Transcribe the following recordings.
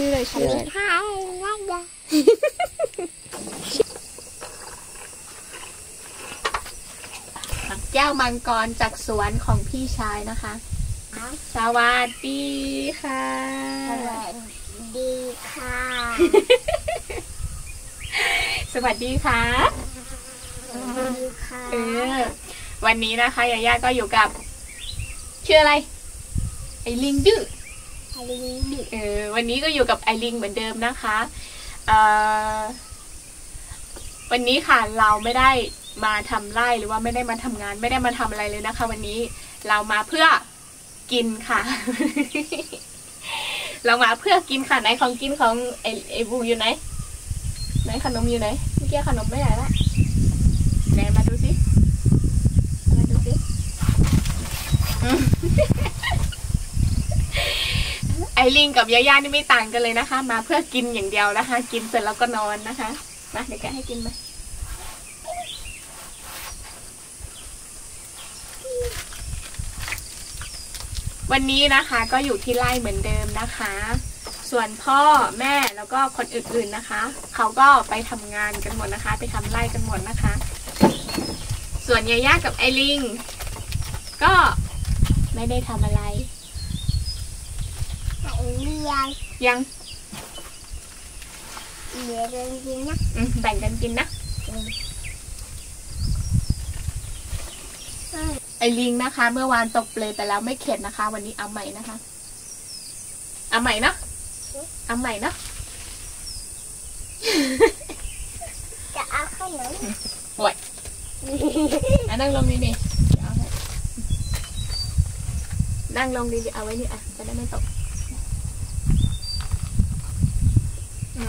ชื่ออะไรชื่ออะไรค่ะนั่นจ้ะแก้วมังกรจากสวนของพี่ชายนะคะสวัสดีค่ะสวัสดีค่ะ สวัสดีค่ะ สวัสดีค่ะเออวันนี้นะคะยาย่าก็อยู่กับ ชื่ออะไร ไอลิงดื้อ เออวันนี้ก็อยู่กับไอลิงเหมือนเดิมนะคะเอ่อวันนี้ค่ะเราไม่ได้มาทำไร่หรือว่าไม่ได้มาทำงาน ไม่ได้มาทำอะไรเลยนะคะ วันนี้เรามาเพื่อกินค่ะ เรามาเพื่อกินค่ะไหนของกินของไอไอบูอยู่ไหนไหนขนมอยู่ไหนเมื่อกี้ขนมไม่ไหนละไหนมาดูสิอืม ไอลิงกับยาย่านี่ไม่ต่างกันเลยนะคะ มาเพื่อกินอย่างเดียวนะคะ กินเสร็จแล้วก็นอนนะคะมาเดี๋ยวแกให้กินมาวันนี้นะคะก็อยู่ที่ไร่เหมือนเดิมนะคะ ส่วนพ่อแม่แล้วก็คนอื่นๆนะคะ เขาก็ไปทำงานกันหมดนะคะ ไปทำไร่กันหมดนะคะ ส่วนยาย่ากับไอลิงก็ไม่ได้ทำอะไร อ้เรียนยังเดี๋ยวเดินกินนะอืมแบ่งกันกินนะ ไอลิงนะคะ เมื่อวานตกเปลยไปแล้วไม่เข็ดนะคะ วันนี้เอาใหม่นะคะ เอาใหม่เนาะเอาใหม่เนาะจะเอาขนมโอ้ยอะนั่งลงนี่นี่เดี๋ยวเอาให้นั่งลงดีๆเอาไว้นี่อะจะได้ไม่ตก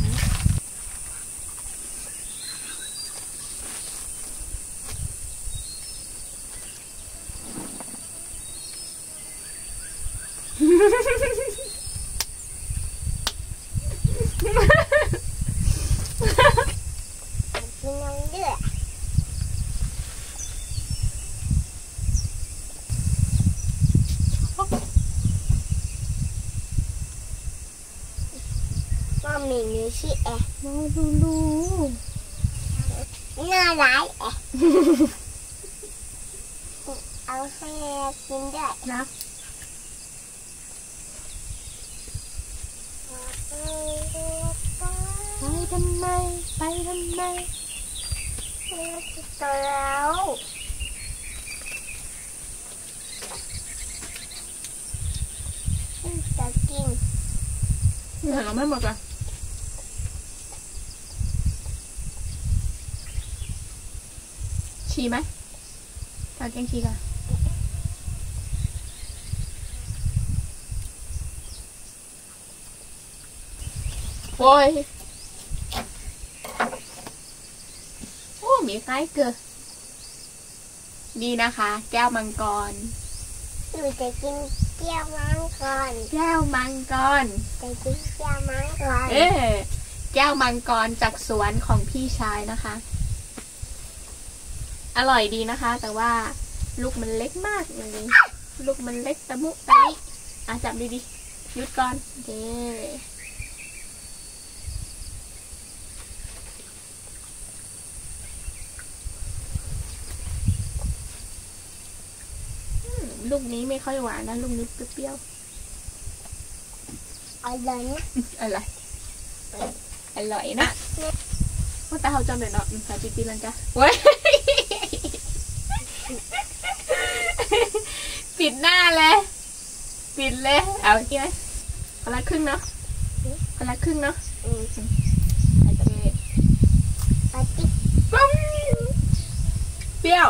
อืม กินนมด้วย ว่ามีนูชิเอะมาดูดูน่าร้ายเอะเอาให้กินด้วยนะไปทำไม ไปทำไม ตัวแล้วจะกิน เหลือไม่หมดอะ ชีไหมทานแกงชีกันโอ้ยโอ้มีไส้เกลือดีนะคะ แก้วมังกรหนูจะกินเกี๊ยวมังก่อนแก้วมังกรจะกินเกี๊ยวมังก่อนเออแก้วมังกรจากสวนของพี่ชายนะคะ อร่อยดีนะคะ แต่ว่าลูกมันเล็กมากเลยลูกมันเล็กตะมุตะมิอะจับดีๆหยุดก่อนโอเคอืมลูกนี้ไม่ค่อยหวานนะ ลูกนี้เปรี้ยวเอาเลยนะๆอร่อยอร่อยนะว่าแต่เขาจำเลยเนาะอืมสาจิตีลังกาเว้ย ปิดหน้าเลย ปิดเลย เอาอีกทีไหมคนละครึ่งเนาะคนละครึ่งเนาะอืมโอเคปาติ๊กปุ้มเปรี้ยว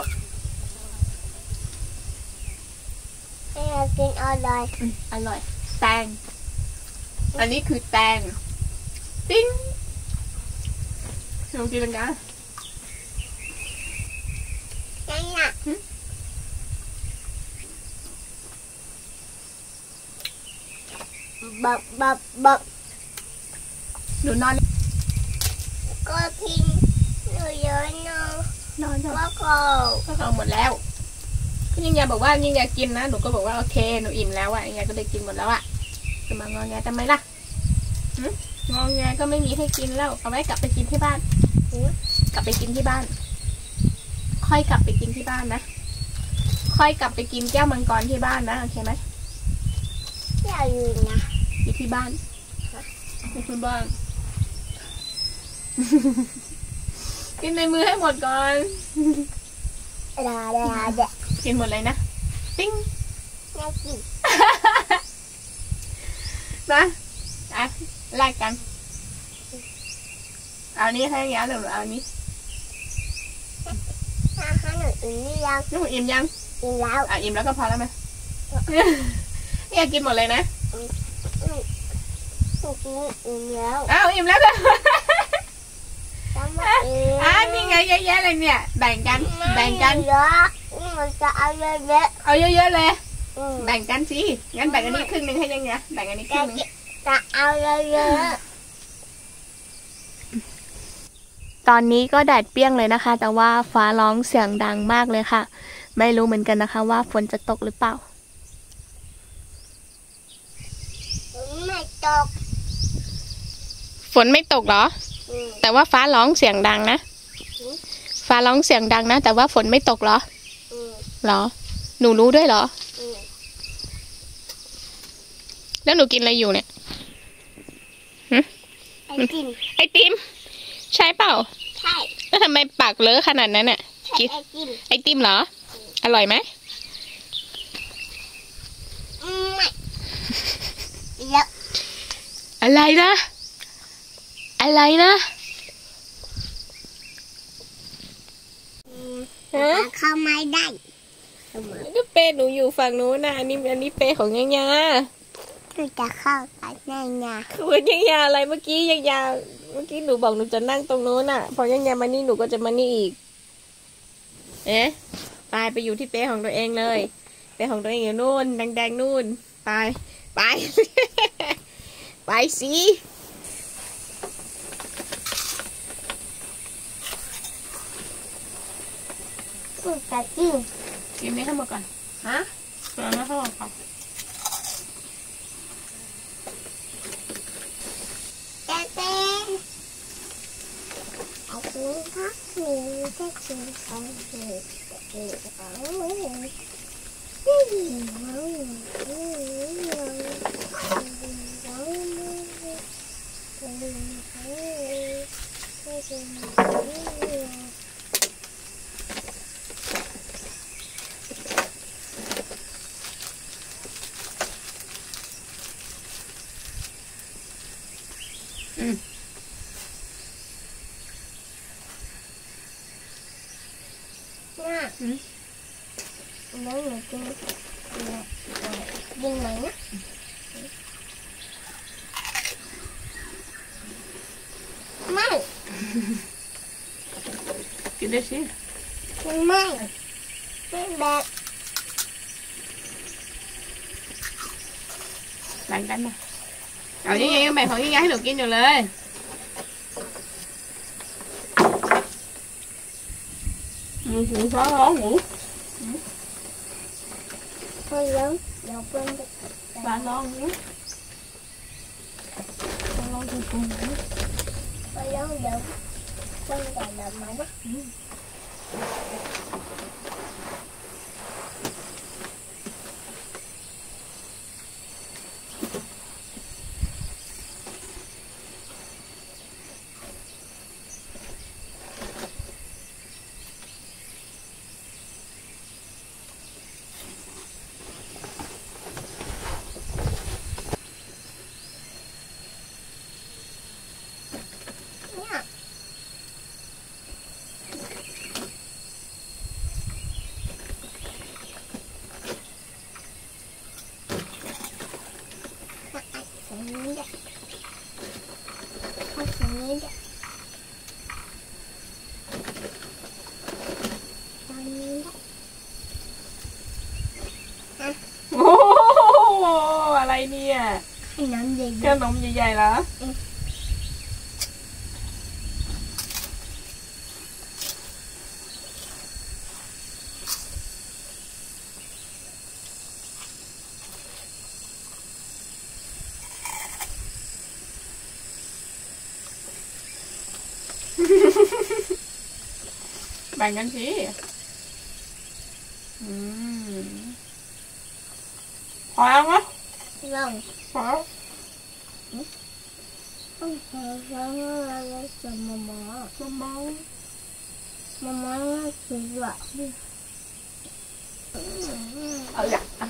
ให้เรากินเอาเลยอืมอร่อย แตง อันนี้คือแตง ติ้งลองตีลังกานั่นน่ะหึ บับบับบับหนูนอน ก็กินหนูเยอะเนอะนอนเถอะว่าก็ก็เอาหมดแล้วก็ยิ่งยาบอกว่ายิ่งยากินนะหนูก็บอกว่าโอเคหนูอิ่มแล้วอะยิ่งยาก็เลยกินหมดแล้วอะจะมางอแงทำไมล่ะหึงอแงก็ไม่มีให้กินแล้วเอาไว้กลับไปกินที่บ้านหือกลับไปกินที่บ้าน ค่อยกลับไปกินที่บ้านนะ ค่อยกลับไปกินแก้วมังกรที่บ้านนะโอเคไหมอย่าลืมนะอยู่ที่บ้านอยู่ที่บ้านกินในมือให้หมดก่อนดาดาเด็กกินหมดเลยนะปิ้งน่ากินนะอะแลกกัน เอานี้ให้ยาหรือเอานี้ถ้าให้หนู อิ่มหรือยังน้องอิ่มยัง อิ่มแล้วอะอิ่มแล้วก็พอแล้วไหมอยากกินหมดเลยนะหนูกินอิ่มแล้วอ้าวอิ่มแล้วก็ทำไมเองอะนี่ไงเยอะแยะเลยเนี่ย แบ่งกัน แบ่งกันเยอะนี่มันจะเอาเยอะเอาเยอะๆเลยๆอืมแบ่งกันสิ งั้นแบ่งอันนี้ครึ่งหนึ่งให้ยังไงแบ่งอันนี้ครึ่จะงหนึ่งจะเอาเยอะ ตอนนี้ก็แดดเปรี้ยงเลยนะคะ แต่ว่าฟ้าร้องเสียงดังมากเลยค่ะ ไม่รู้เหมือนกันนะคะว่าฝนจะตกหรือเปล่าๆไม่ตก ฝนไม่ตกเหรออืมแต่ว่าฟ้าร้องเสียงดังนะอืมฟ้าร้องเสียงดังนะ แต่ว่าฝนไม่ตกเหรออืมเหรอ หนูรู้ด้วยเหรออืมแล้วหนูกินอะไรอยู่เนี่ยไอติมไอติม ใช่เปล่า ใช่ แล้วทำไมปากเลอะขนาดนั้นน่ะใช่กินไอติม ไอติมเหรอ อร่อยไหมอืมไม่แล้วอะไรนะ อะไรนะอืมแต่เข้าไม่ได้ทำไมก็เป้หนูอยู่ฝั่งนู้นนะอันนี้อันนี้เป้ของยังยา คือจะเข้าไปได้ไงคือยังยาอะไรเมื่อกี้ยังยาเมื่อกี้หนูบอกหนูจะนั่งตรงนู้นน่ะ พอยังยามานี่หนูก็จะมานี่อีก เอ๊ะไปไปอยู่ที่เป้ของตัวเองเลยเป้ของตัวเองอยู่นู่นแดงๆนู่น ไป ไป ไปสิคือจะกินกินนี้ให้หมดก่อนฮะกินนี้ให้หมดก่อน จะเป็น เอาคุณพักหนูจะกินเอาหนูจะกินเอาหนูนี่เอาหนูเอาหนูเอาหนูเอาหนู น่ะแล้วหนูกินเนี่ยกินไหมนะไม่ กินได้สิไม่ไม่แบบแบ่งกันมาเอายังไงแบ่งของยังไงให้ห นูกินอยู่ Em nụm gì vậy? Em nụm gì vậy là? Ừ. bàn cánh khí uhm. Không á? Vâng Khoai? งกันสิอืมพอแล้วมั้ยลองพอแล้วต้องหาอะไรจากมาม่าจะเมามาม่าคือว่าเอาอยากอะ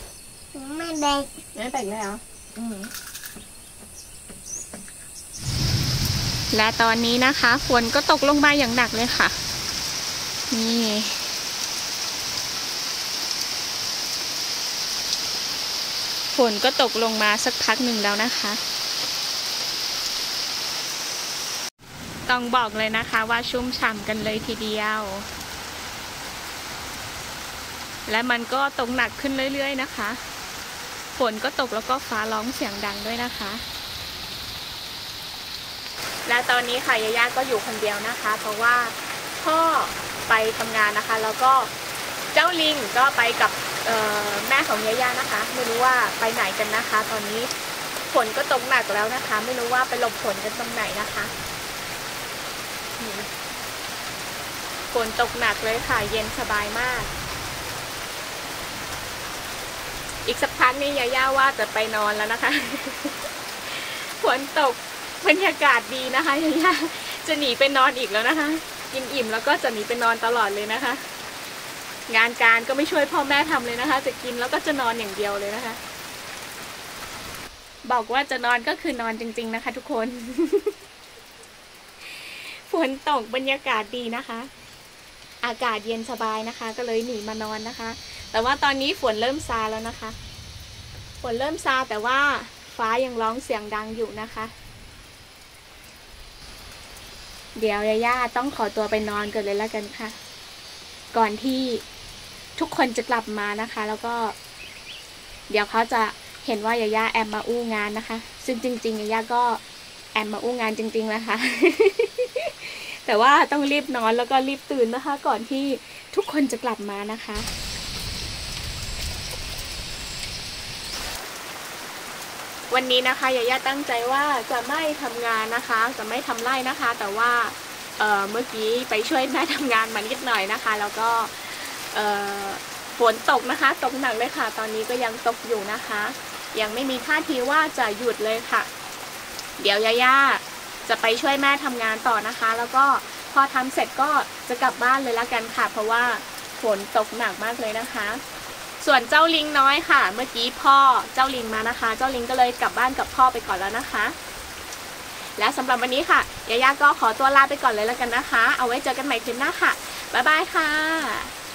ไม่เด็กไม่แบ่งเลยเหรออืมและตอนนี้นะคะฝนก็ตกลงมาอย่างหนักเลยค่ะ นี่ ฝนก็ตกลงมาสักพักหนึ่งแล้วนะคะ ต้องบอกเลยนะคะว่าชุ่มฉ่ำกันเลยทีเดียว และมันก็ตกหนักขึ้นเรื่อย ๆ นะคะ ฝนก็ตกแล้วก็ฟ้าร้องเสียงดังด้วยนะคะ และตอนนี้ค่ะยาย่าก็อยู่คนเดียวนะคะ เพราะว่าพ่อไปทำงานนะคะ แล้วก็เจ้าลิงก็ไปกับแม่ของยาย่านะคะ ไม่รู้ว่าไปไหนกันนะคะ ตอนนี้ฝนก็ตกหนักแล้วนะคะ ไม่รู้ว่าไปหลบฝนกันตรงไหนนะคะ ฝนตกหนักเลยค่ะ เย็นสบายมาก อีกสักพักนี้ยาย่าว่าจะไปนอนแล้วนะคะ ฝนตกบรรยากาศดีนะคะยาย่าจะหนีไปนอนอีกแล้วนะคะ กินอิ่มแล้วก็จะหนีไปนอนตลอดเลยนะคะ งานการก็ไม่ช่วยพ่อแม่ทำเลยนะคะ จะกินแล้วก็จะนอนอย่างเดียวเลยนะคะ บอกว่าจะนอนก็คือนอนจริง ๆนะคะ ทุกคน ฝนตกบรรยากาศดีนะคะ อากาศเย็นสบายนะคะ ก็เลยหนีมานอนนะคะ แต่ว่าตอนนี้ฝนเริ่มซาแล้วนะคะ ฝนเริ่มซาแต่ว่าฟ้ายังร้องเสียงดังอยู่นะคะ เดี๋ยวยาย่าต้องขอตัวไปนอนกันเลยแล้วกันค่ะ ก่อนที่ทุกคนจะกลับมานะคะ แล้วก็ เดี๋ยวเขาจะเห็นว่ายาย่าแอมมาอู้งานนะคะ ซึ่งจริงๆยาย่าก็แอมมาอู้งานจริงๆนะคะ แต่ว่าต้องรีบนอนแล้วก็รีบตื่นนะคะ ก่อนที่ทุกคนจะกลับมานะคะวันนี้นะคะยาย่าตั้งใจว่าจะไม่ทำงานนะคะ จะไม่ทำไร่นะคะ แต่ว่าเเมื่อกี้ไปช่วยแม่ทำงานมานิดหน่อยนะคะ แล้วก็ฝนตกนะคะตกหนักเลยค่ะ ตอนนี้ก็ยังตกอยู่นะคะ ยังไม่มีท่าทีว่าจะหยุดเลยค่ะ เดี๋ยวยาย่า จะไปช่วยแม่ทำงานต่อนะคะ แล้วก็พอทำเสร็จก็จะกลับบ้านเลยละกันค่ะ เพราะว่าฝนตกหนักมากเลยนะคะ ส่วนเจ้าลิงน้อยค่ะ เมื่อกี้พ่อเจ้าลิงมานะคะ เจ้าลิงก็เลยกลับบ้านกับพ่อไปก่อนแล้วนะคะ และสำหรับวันนี้ค่ะยาย่าก็ขอตัวลาไปก่อนเลยแล้วกันนะคะ เอาไว้เจอกันใหม่คลิปหน้าค่ะบ๊ายบายค่ะ